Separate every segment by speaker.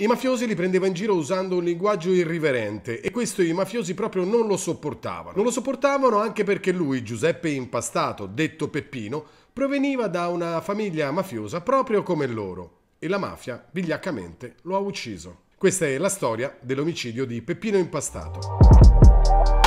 Speaker 1: I mafiosi li prendeva in giro usando un linguaggio irriverente e questo i mafiosi proprio non lo sopportavano. Non lo sopportavano anche perché lui, Giuseppe Impastato, detto Peppino, proveniva da una famiglia mafiosa proprio come loro e la mafia vigliaccamente lo ha ucciso. Questa è la storia dell'omicidio di Peppino Impastato.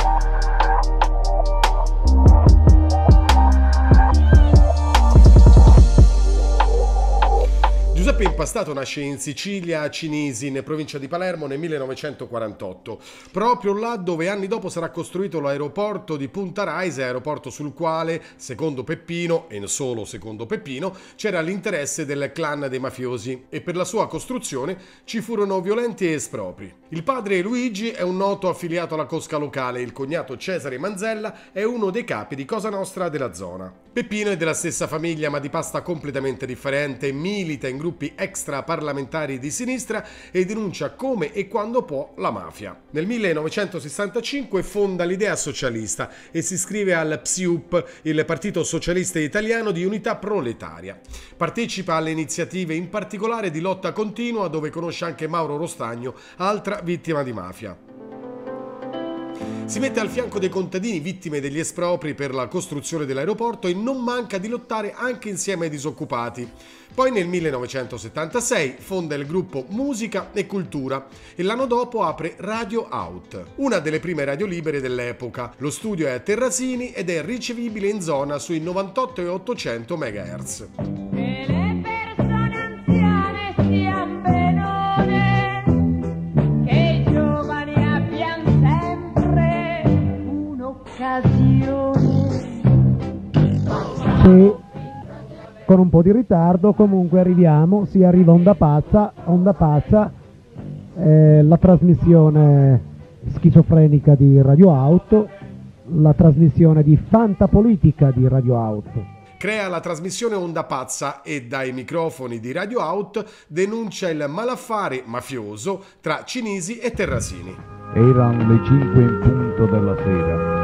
Speaker 1: Giuseppe Impastato nasce in Sicilia, a Cinisi, in provincia di Palermo, nel 1948, proprio là dove anni dopo sarà costruito l'aeroporto di Punta Raise, aeroporto sul quale, secondo Peppino, e solo secondo Peppino, c'era l'interesse del clan dei mafiosi e per la sua costruzione ci furono violenti espropri. Il padre Luigi è un noto affiliato alla cosca locale, il cognato Cesare Manzella è uno dei capi di Cosa Nostra della zona. Peppino è della stessa famiglia ma di pasta completamente differente, milita in gruppi extraparlamentari di sinistra e denuncia come e quando può la mafia. Nel 1965 fonda l'idea socialista e si iscrive al PSIUP, il Partito Socialista Italiano di Unità Proletaria. Partecipa alle iniziative in particolare di lotta continua dove conosce anche Mauro Rostagno, altra vittima di mafia. Si mette al fianco dei contadini vittime degli espropri per la costruzione dell'aeroporto e non manca di lottare anche insieme ai disoccupati. Poi nel 1976 fonda il gruppo Musica e Cultura e l'anno dopo apre Radio Out, una delle prime radio libere dell'epoca. Lo studio è a Terrasini ed è ricevibile in zona sui 98 e 800 MHz.
Speaker 2: Sì, con un po' di ritardo comunque arriviamo, si arriva Onda Pazza, Onda Pazza, eh, la trasmissione schizofrenica di Radio Auto, la trasmissione di Fantapolitica di Radio Auto.
Speaker 1: Crea la trasmissione Onda Pazza e dai microfoni di Radio Out denuncia il malaffare mafioso tra cinesi e terrasini.
Speaker 3: Erano le 5 in punto della sera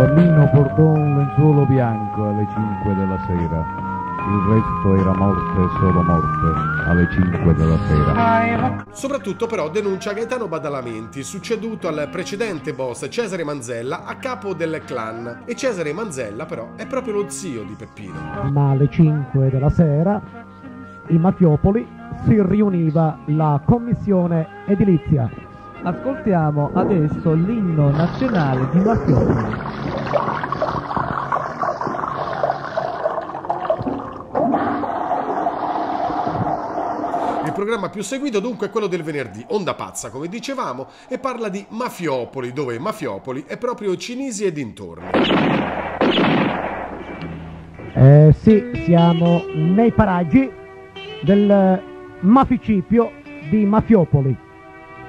Speaker 3: bambino portò un lenzuolo bianco alle 5 della sera. Il resto era morte, solo morte, alle 5 della sera.
Speaker 1: Soprattutto però denuncia Gaetano Badalamenti, succeduto al precedente boss Cesare Manzella a capo del clan. E Cesare Manzella però è proprio lo zio di Peppino.
Speaker 2: Ma alle 5 della sera, in Mafiopoli, si riuniva la commissione edilizia.
Speaker 4: Ascoltiamo adesso l'inno nazionale di Mafiopoli.
Speaker 1: Programma più seguito dunque è quello del venerdì, Onda Pazza come dicevamo, e parla di Mafiopoli, dove Mafiopoli è proprio Cinisi e dintorni.
Speaker 2: Eh, sì, siamo nei paraggi del maficipio di Mafiopoli,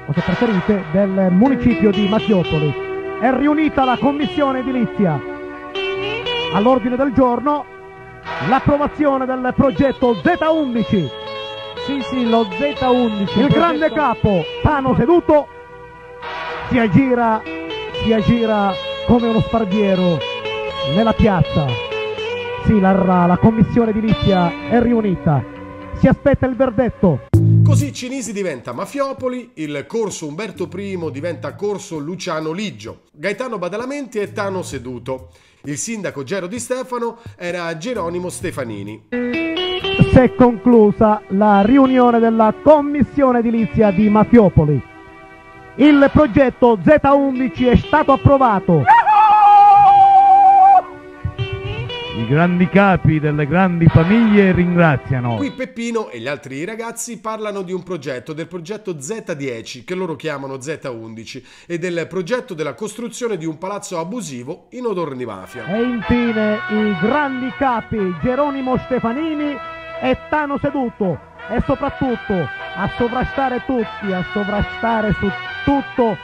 Speaker 2: o se preferite del municipio di Mafiopoli. È riunita la commissione edilizia. All'ordine del giorno l'approvazione del progetto Z11
Speaker 4: sì, sì, lo Z11.
Speaker 2: Il grande capo, Tano seduto, si aggira, si aggira come uno sparviero nella piazza. Sì, la, la commissione edilizia è riunita. Si aspetta il verdetto.
Speaker 1: Così Cinisi diventa Mafiopoli, il corso Umberto I diventa corso Luciano Liggio, Gaetano Badalamenti è Tano Seduto. Il sindaco Gero Di Stefano era Geronimo Stefanini.
Speaker 2: Si è conclusa la riunione della commissione edilizia di Mafiopoli. Il progetto Z11 è stato approvato.
Speaker 3: I grandi capi delle grandi famiglie ringraziano.
Speaker 1: Qui Peppino e gli altri ragazzi parlano di un progetto, del progetto Z10, che loro chiamano Z11, e del progetto della costruzione di un palazzo abusivo in odor di mafia.
Speaker 2: E infine i grandi capi Geronimo Stefanini e Tano Seduto e soprattutto a sovrastare tutti, a sovrastare su tutto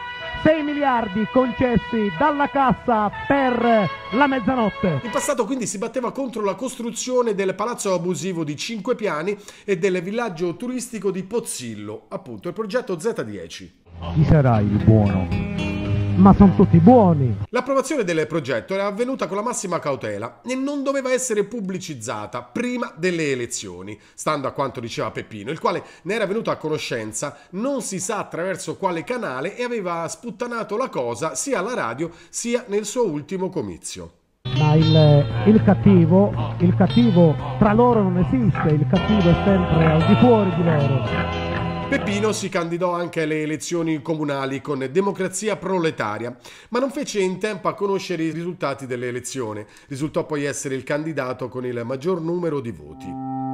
Speaker 2: 6 miliardi concessi dalla cassa per la mezzanotte.
Speaker 1: In passato quindi si batteva contro la costruzione del palazzo abusivo di 5 piani e del villaggio turistico di Pozzillo, appunto il progetto Z10.
Speaker 3: Chi sarà il buono?
Speaker 2: Ma sono tutti buoni.
Speaker 1: L'approvazione del progetto era avvenuta con la massima cautela e non doveva essere pubblicizzata prima delle elezioni, stando a quanto diceva Peppino, il quale ne era venuto a conoscenza non si sa attraverso quale canale e aveva sputtanato la cosa sia alla radio sia nel suo ultimo comizio.
Speaker 2: Ma il, il cattivo, il cattivo tra loro non esiste, il cattivo è sempre al di fuori di loro.
Speaker 1: Peppino si candidò anche alle elezioni comunali con Democrazia Proletaria, ma non fece in tempo a conoscere i risultati delle elezioni. Risultò poi essere il candidato con il maggior numero di voti.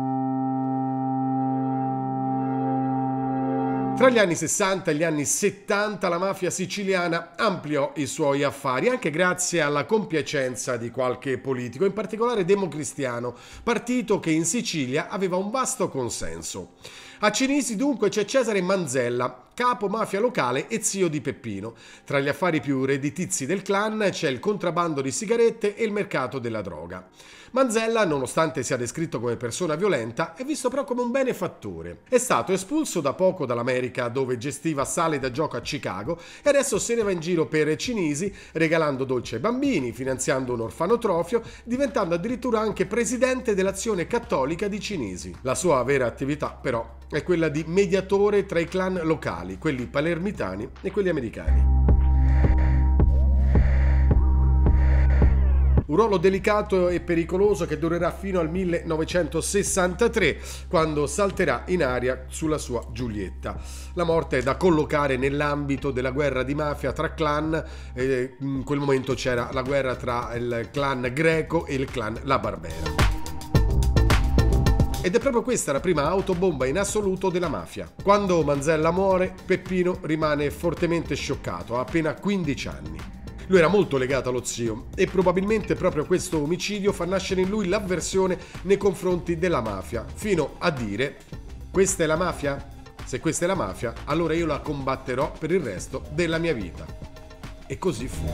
Speaker 1: Tra gli anni 60 e gli anni 70 la mafia siciliana ampliò i suoi affari anche grazie alla compiacenza di qualche politico, in particolare democristiano, partito che in Sicilia aveva un vasto consenso. A Cinisi dunque c'è Cesare Manzella, capo mafia locale e zio di Peppino. Tra gli affari più redditizi del clan c'è il contrabbando di sigarette e il mercato della droga. Manzella, nonostante sia descritto come persona violenta, è visto però come un benefattore. È stato espulso da poco dall'America dove gestiva sale da gioco a Chicago e adesso se ne va in giro per Cinisi regalando dolci ai bambini, finanziando un orfanotrofio, diventando addirittura anche presidente dell'azione cattolica di Cinisi. La sua vera attività però è quella di mediatore tra i clan locali, quelli palermitani e quelli americani. Un ruolo delicato e pericoloso che durerà fino al 1963, quando salterà in aria sulla sua Giulietta. La morte è da collocare nell'ambito della guerra di mafia tra clan. in quel momento c'era la guerra tra il clan greco e il clan La Barbera. Ed è proprio questa la prima autobomba in assoluto della mafia. Quando Manzella muore, Peppino rimane fortemente scioccato, ha appena 15 anni. Lui era molto legato allo zio e probabilmente proprio questo omicidio fa nascere in lui l'avversione nei confronti della mafia, fino a dire questa è la mafia? Se questa è la mafia, allora io la combatterò per il resto della mia vita. E così fu.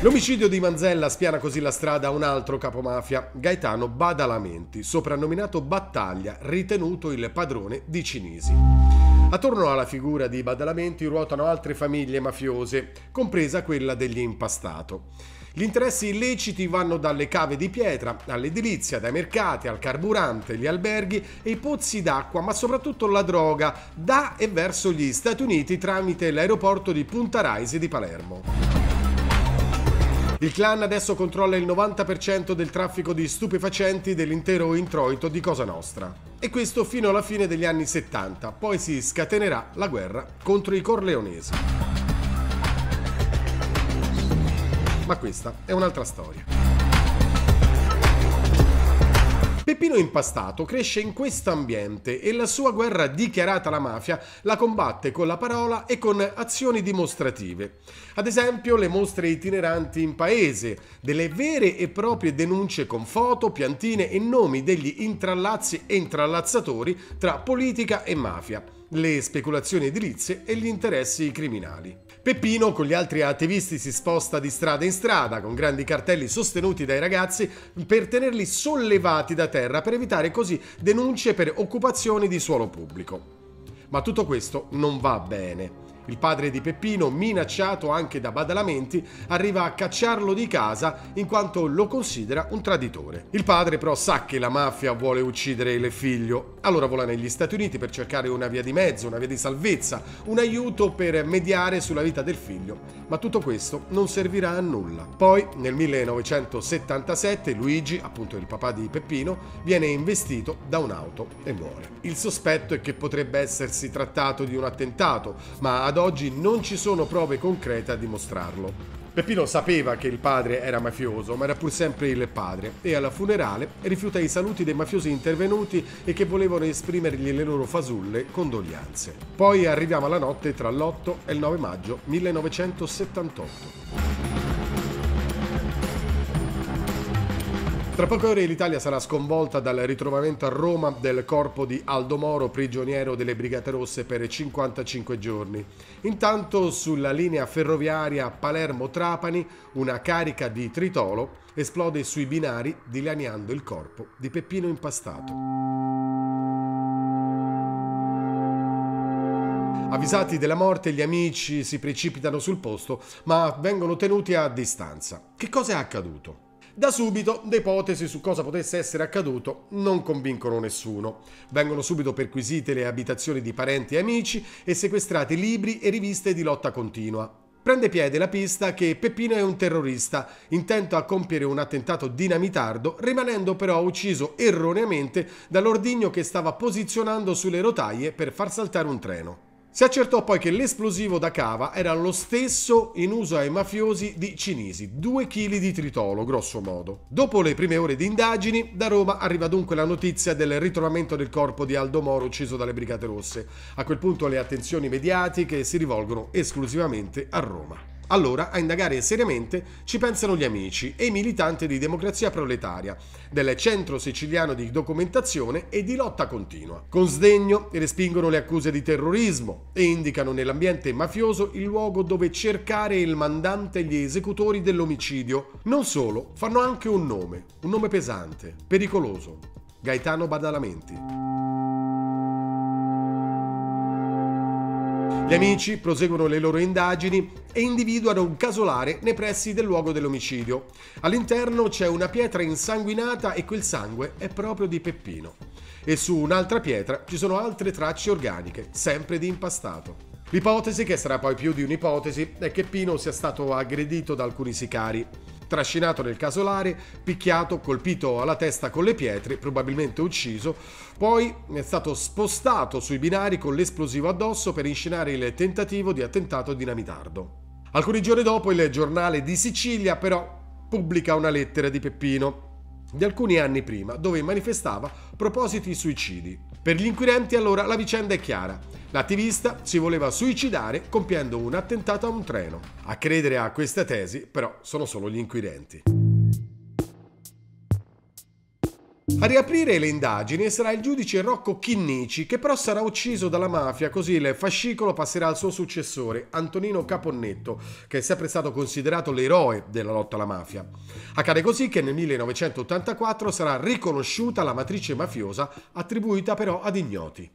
Speaker 1: L'omicidio di Manzella spiana così la strada a un altro capomafia, Gaetano Badalamenti, soprannominato Battaglia, ritenuto il padrone di Cinisi. Attorno alla figura di Badalamenti ruotano altre famiglie mafiose, compresa quella degli Impastato. Gli interessi illeciti vanno dalle cave di pietra, all'edilizia, dai mercati, al carburante, gli alberghi e i pozzi d'acqua, ma soprattutto la droga, da e verso gli Stati Uniti tramite l'aeroporto di Punta Raisi di Palermo. Il clan adesso controlla il 90% del traffico di stupefacenti dell'intero introito di Cosa Nostra. E questo fino alla fine degli anni 70, poi si scatenerà la guerra contro i corleonesi. Ma questa è un'altra storia. Peppino Impastato cresce in questo ambiente e la sua guerra dichiarata alla mafia la combatte con la parola e con azioni dimostrative. Ad esempio le mostre itineranti in paese, delle vere e proprie denunce con foto, piantine e nomi degli intrallazzi e intrallazzatori tra politica e mafia le speculazioni edilizie e gli interessi criminali. Peppino con gli altri attivisti si sposta di strada in strada con grandi cartelli sostenuti dai ragazzi per tenerli sollevati da terra per evitare così denunce per occupazioni di suolo pubblico. Ma tutto questo non va bene. Il padre di Peppino, minacciato anche da badalamenti, arriva a cacciarlo di casa in quanto lo considera un traditore. Il padre però sa che la mafia vuole uccidere il figlio, allora vola negli Stati Uniti per cercare una via di mezzo, una via di salvezza, un aiuto per mediare sulla vita del figlio. Ma tutto questo non servirà a nulla. Poi, nel 1977, Luigi, appunto il papà di Peppino, viene investito da un'auto e muore. Il sospetto è che potrebbe essersi trattato di un attentato, ma ad oggi non ci sono prove concrete a dimostrarlo. Peppino sapeva che il padre era mafioso, ma era pur sempre il padre, e alla funerale rifiuta i saluti dei mafiosi intervenuti e che volevano esprimergli le loro fasulle condoglianze. Poi arriviamo alla notte tra l'8 e il 9 maggio 1978. Tra poche ore l'Italia sarà sconvolta dal ritrovamento a Roma del corpo di Aldo Moro, prigioniero delle Brigate Rosse per 55 giorni. Intanto sulla linea ferroviaria Palermo-Trapani una carica di tritolo esplode sui binari dilaniando il corpo di Peppino Impastato. Avvisati della morte, gli amici si precipitano sul posto, ma vengono tenuti a distanza. Che cosa è accaduto? Da subito le ipotesi su cosa potesse essere accaduto non convincono nessuno. Vengono subito perquisite le abitazioni di parenti e amici e sequestrati libri e riviste di lotta continua. Prende piede la pista che Peppino è un terrorista, intento a compiere un attentato dinamitardo, rimanendo però ucciso erroneamente dall'ordigno che stava posizionando sulle rotaie per far saltare un treno. Si accertò poi che l'esplosivo da cava era lo stesso in uso ai mafiosi di Cinisi, 2 kg di tritolo, grosso modo. Dopo le prime ore di indagini, da Roma arriva dunque la notizia del ritrovamento del corpo di Aldo Moro ucciso dalle Brigate Rosse. A quel punto le attenzioni mediatiche si rivolgono esclusivamente a Roma. Allora a indagare seriamente ci pensano gli amici e i militanti di democrazia proletaria, del centro siciliano di documentazione e di lotta continua. Con sdegno respingono le accuse di terrorismo e indicano nell'ambiente mafioso il luogo dove cercare il mandante e gli esecutori dell'omicidio. Non solo, fanno anche un nome, un nome pesante, pericoloso. Gaetano Badalamenti. Gli amici proseguono le loro indagini e individuano un casolare nei pressi del luogo dell'omicidio. All'interno c'è una pietra insanguinata e quel sangue è proprio di Peppino. E su un'altra pietra ci sono altre tracce organiche, sempre di impastato. L'ipotesi, che sarà poi più di un'ipotesi, è che Pino sia stato aggredito da alcuni sicari trascinato nel casolare, picchiato, colpito alla testa con le pietre, probabilmente ucciso, poi è stato spostato sui binari con l'esplosivo addosso per inscenare il tentativo di attentato dinamitardo. Alcuni giorni dopo il giornale di Sicilia però pubblica una lettera di Peppino di alcuni anni prima, dove manifestava propositi suicidi. Per gli inquirenti allora la vicenda è chiara. L'attivista si voleva suicidare compiendo un attentato a un treno. A credere a questa tesi, però, sono solo gli inquirenti. A riaprire le indagini sarà il giudice Rocco Chinnici, che però sarà ucciso dalla mafia, così il fascicolo passerà al suo successore, Antonino Caponnetto, che è sempre stato considerato l'eroe della lotta alla mafia. Accade così che nel 1984 sarà riconosciuta la matrice mafiosa, attribuita però ad ignoti.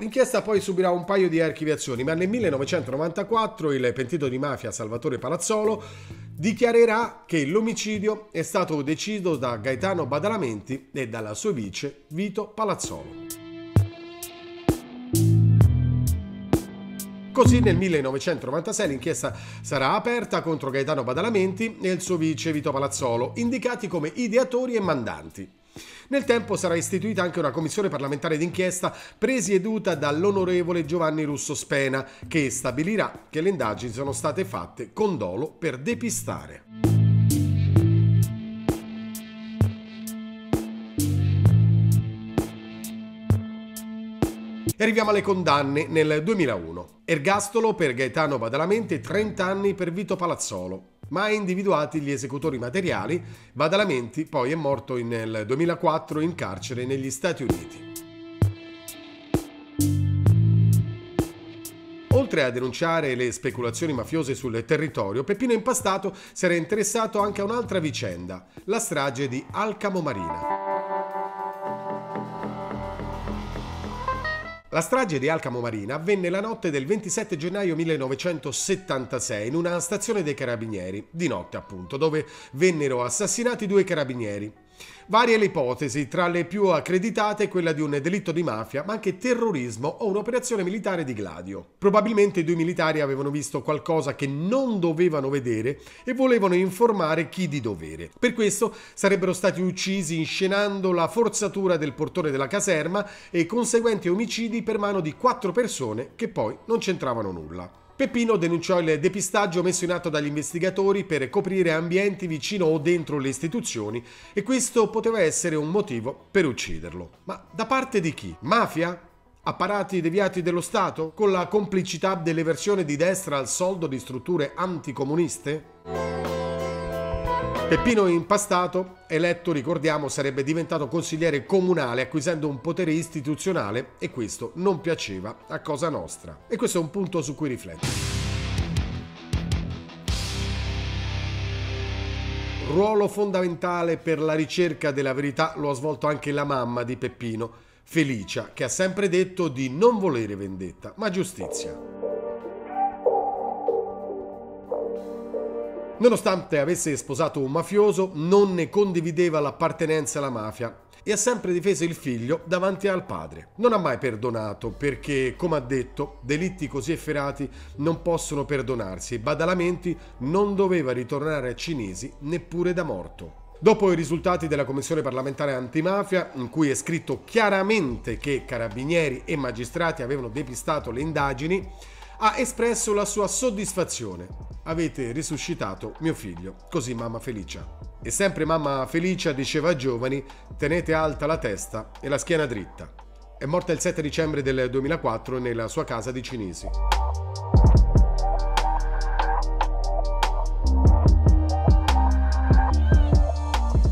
Speaker 1: L'inchiesta poi subirà un paio di archiviazioni, ma nel 1994 il pentito di mafia Salvatore Palazzolo dichiarerà che l'omicidio è stato deciso da Gaetano Badalamenti e dalla sua vice Vito Palazzolo. Così nel 1996 l'inchiesta sarà aperta contro Gaetano Badalamenti e il suo vice Vito Palazzolo, indicati come ideatori e mandanti. Nel tempo sarà istituita anche una commissione parlamentare d'inchiesta presieduta dall'onorevole Giovanni Russo Spena, che stabilirà che le indagini sono state fatte con dolo per depistare. E arriviamo alle condanne nel 2001. Ergastolo per Gaetano Badalamenti e 30 anni per Vito Palazzolo mai individuati gli esecutori materiali, Badalamenti poi è morto nel 2004 in carcere negli Stati Uniti. Oltre a denunciare le speculazioni mafiose sul territorio, Peppino Impastato si era interessato anche a un'altra vicenda, la strage di Alcamo Marina. La strage di Alcamo Marina avvenne la notte del 27 gennaio 1976 in una stazione dei carabinieri, di notte appunto, dove vennero assassinati due carabinieri. Varie le ipotesi, tra le più accreditate quella di un delitto di mafia, ma anche terrorismo o un'operazione militare di Gladio. Probabilmente i due militari avevano visto qualcosa che non dovevano vedere e volevano informare chi di dovere. Per questo sarebbero stati uccisi inscenando la forzatura del portone della caserma e conseguenti omicidi per mano di quattro persone che poi non c'entravano nulla. Peppino denunciò il depistaggio messo in atto dagli investigatori per coprire ambienti vicino o dentro le istituzioni e questo poteva essere un motivo per ucciderlo. Ma da parte di chi? Mafia? Apparati deviati dello Stato? Con la complicità delle versioni di destra al soldo di strutture anticomuniste? Peppino Impastato, eletto ricordiamo, sarebbe diventato consigliere comunale acquisendo un potere istituzionale e questo non piaceva a Cosa Nostra. E questo è un punto su cui riflettere. Ruolo fondamentale per la ricerca della verità lo ha svolto anche la mamma di Peppino, Felicia, che ha sempre detto di non volere vendetta, ma giustizia. Nonostante avesse sposato un mafioso, non ne condivideva l'appartenenza alla mafia e ha sempre difeso il figlio davanti al padre. Non ha mai perdonato perché, come ha detto, delitti così efferati non possono perdonarsi e Badalamenti non doveva ritornare a Cinesi neppure da morto. Dopo i risultati della Commissione parlamentare antimafia, in cui è scritto chiaramente che carabinieri e magistrati avevano depistato le indagini, ha espresso la sua soddisfazione. Avete risuscitato mio figlio, così mamma Felicia. E sempre mamma Felicia diceva ai giovani, tenete alta la testa e la schiena dritta. È morta il 7 dicembre del 2004 nella sua casa di Cinisi.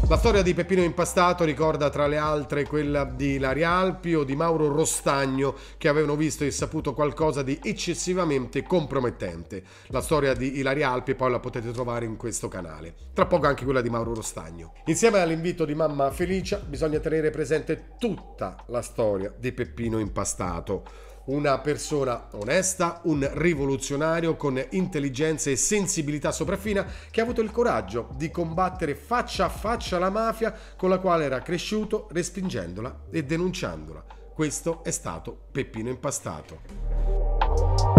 Speaker 1: La storia di Peppino Impastato ricorda tra le altre quella di Ilaria Alpi o di Mauro Rostagno che avevano visto e saputo qualcosa di eccessivamente compromettente. La storia di Ilaria Alpi poi la potete trovare in questo canale. Tra poco anche quella di Mauro Rostagno. Insieme all'invito di mamma Felicia bisogna tenere presente tutta la storia di Peppino Impastato una persona onesta, un rivoluzionario con intelligenza e sensibilità sopraffina che ha avuto il coraggio di combattere faccia a faccia la mafia con la quale era cresciuto respingendola e denunciandola. Questo è stato Peppino Impastato.